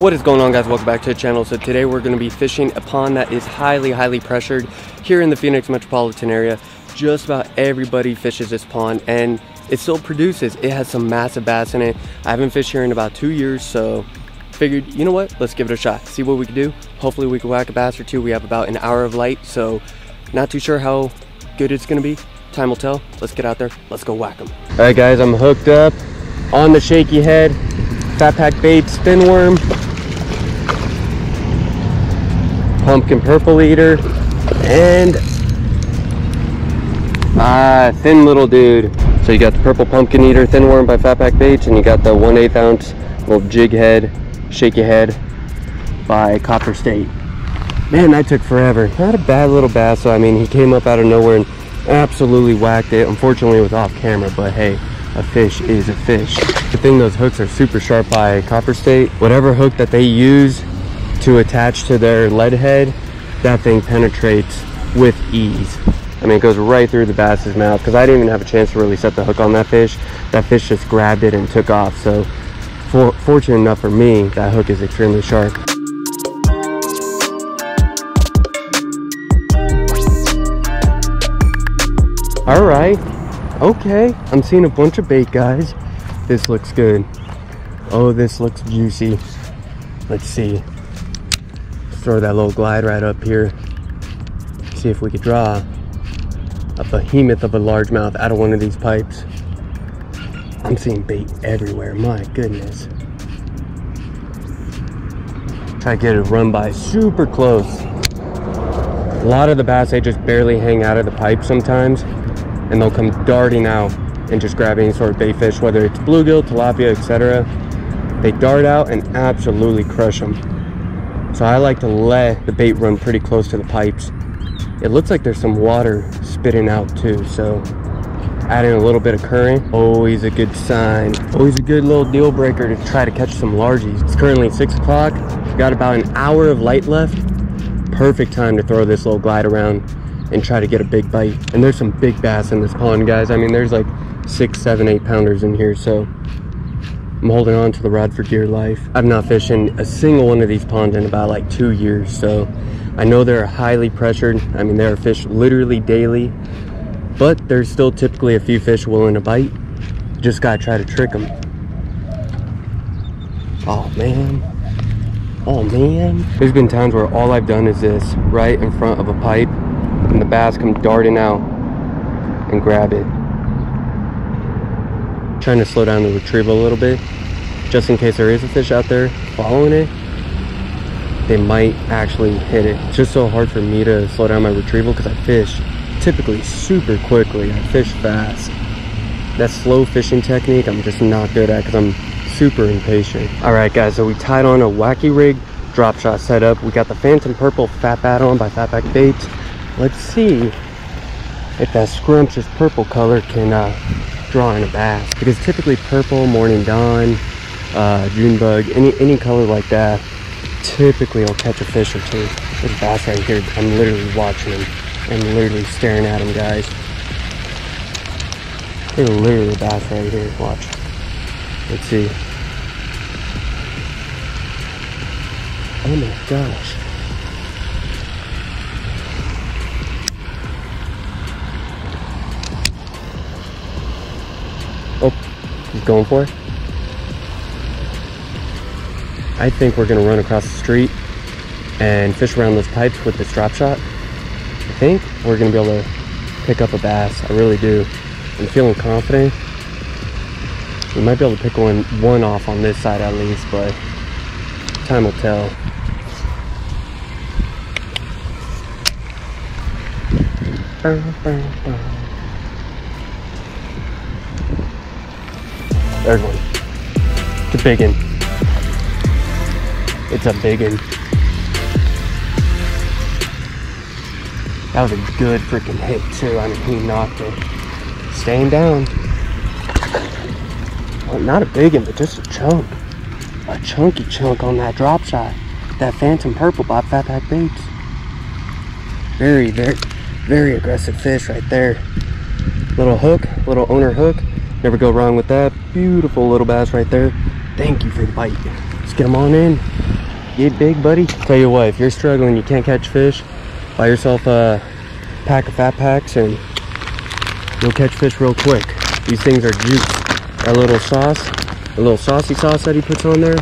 What is going on guys? Welcome back to the channel. So today we're going to be fishing a pond that is highly, highly pressured here in the Phoenix metropolitan area. Just about everybody fishes this pond and it still produces. It has some massive bass in it. I haven't fished here in about two years, so figured, you know what? Let's give it a shot. See what we can do. Hopefully we can whack a bass or two. We have about an hour of light, so not too sure how good it's going to be. Time will tell. Let's get out there. Let's go whack them. All right guys, I'm hooked up on the shaky head. Phat Pak bait spin worm pumpkin purple eater, and ah, thin little dude. So you got the purple pumpkin eater thin worm by Phat Pak Baits, and you got the 1 8 ounce little jig head, shaky head by Copper State. Man, that took forever. Not a bad little bass. So I mean, he came up out of nowhere and absolutely whacked it. Unfortunately, it was off camera, but hey, a fish is a fish. The thing, those hooks are super sharp by Copper State. Whatever hook that they use to attach to their lead head, that thing penetrates with ease. I mean, it goes right through the bass's mouth because I didn't even have a chance to really set the hook on that fish. That fish just grabbed it and took off. So for, fortunate enough for me, that hook is extremely sharp. All right, okay. I'm seeing a bunch of bait, guys. This looks good. Oh, this looks juicy. Let's see throw that little glide right up here. See if we could draw a behemoth of a largemouth out of one of these pipes. I'm seeing bait everywhere, my goodness. Try to get it run by super close. A lot of the bass, they just barely hang out of the pipe sometimes, and they'll come darting out and just grab any sort of bait fish, whether it's bluegill, tilapia, etc. They dart out and absolutely crush them. So I like to let the bait run pretty close to the pipes. It looks like there's some water spitting out too, so adding a little bit of current, always a good sign. Always a good little deal breaker to try to catch some largies. It's currently six o'clock, got about an hour of light left. Perfect time to throw this little glide around and try to get a big bite. And there's some big bass in this pond, guys. I mean, there's like six, seven, eight pounders in here, so I'm holding on to the rod for dear life. I've not fished in a single one of these ponds in about like two years, so I know they're highly pressured. I mean, there are fish literally daily, but there's still typically a few fish willing to bite. Just gotta try to trick them. Oh man. Oh man. There's been times where all I've done is this, right in front of a pipe, and the bass come darting out and grab it trying to slow down the retrieval a little bit just in case there is a fish out there following it they might actually hit it. It's just so hard for me to slow down my retrieval because i fish typically super quickly. I fish fast. That slow fishing technique i'm just not good at because i'm super impatient. All right guys so we tied on a wacky rig drop shot setup we got the phantom purple fat bat on by Phat Pak baits let's see if that scrumptious purple color can uh, drawing a bass because typically purple, morning dawn, uh, June bug, any any color like that, typically will catch a fish or two. A bass right here. I'm literally watching him. I'm literally staring at him, guys. There's literally a bass right here. Watch. Let's see. Oh my gosh. Oh, he's going for it. I think we're gonna run across the street and fish around those pipes with this drop shot. I think we're gonna be able to pick up a bass. I really do. I'm feeling confident. We might be able to pick one one off on this side at least, but time will tell. There's one. It's a big one. It's a big one. That was a good freaking hit too. I mean, he knocked it. Staying down. Well, not a big one, but just a chunk. A chunky chunk on that drop shot. That Phantom Purple by Phat Pak Baits. Very, very, very aggressive fish right there. Little hook, little owner hook. Never go wrong with that. Beautiful little bass right there. Thank you for the bite. Let's get them on in. Get big, buddy. Tell you what, if you're struggling, you can't catch fish, buy yourself a pack of Phat Paks and you'll catch fish real quick. These things are juice. That little sauce, the little saucy sauce that he puts on there,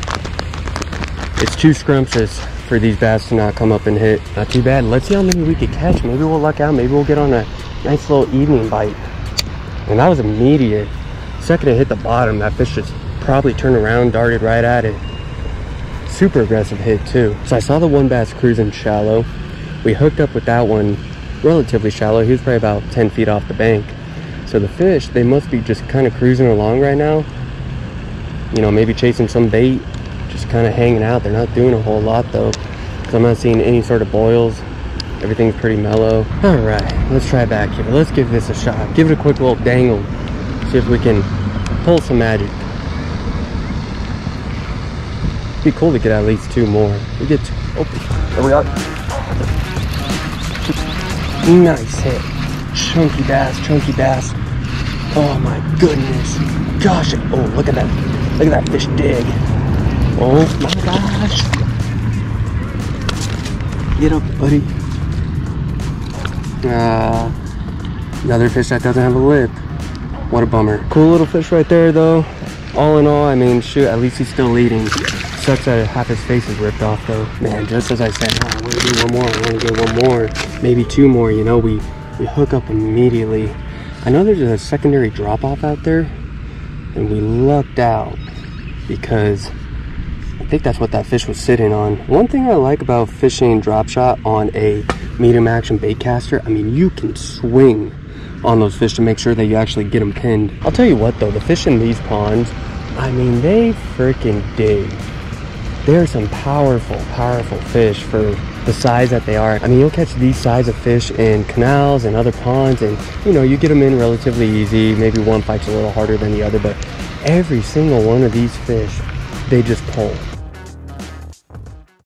it's too scrumptious for these bass to not come up and hit. Not too bad. Let's see how many we could catch. Maybe we'll luck out. Maybe we'll get on a nice little evening bite. And that was immediate. Second it hit the bottom, that fish just probably turned around, darted right at it. Super aggressive hit too. So I saw the one bass cruising shallow. We hooked up with that one relatively shallow. He was probably about 10 feet off the bank. So the fish, they must be just kind of cruising along right now. You know, maybe chasing some bait, just kind of hanging out. They're not doing a whole lot though. Cause I'm not seeing any sort of boils. Everything's pretty mellow. All right, let's try back here. Let's give this a shot. Give it a quick little dangle. See if we can pull some magic. Be cool to get at least two more. We get two. Oh, there we are. Nice hit. Chunky bass, chunky bass. Oh my goodness. Gosh, oh, look at that. Look at that fish dig. Oh my gosh. Get up, buddy. Ah, another fish that doesn't have a lip. What a bummer. Cool little fish right there, though. All in all, I mean, shoot, at least he's still eating. Sucks that half his face is ripped off, though. Man, just as I said, oh, I want to do one more, I want to get one more, maybe two more, you know, we, we hook up immediately. I know there's a secondary drop-off out there, and we lucked out because I think that's what that fish was sitting on. One thing I like about fishing drop shot on a medium action bait caster, I mean, you can swing on those fish to make sure that you actually get them pinned. I'll tell you what though, the fish in these ponds, I mean, they freaking dig. They're some powerful, powerful fish for the size that they are. I mean, you'll catch these size of fish in canals and other ponds and, you know, you get them in relatively easy. Maybe one fights a little harder than the other, but every single one of these fish, they just pull.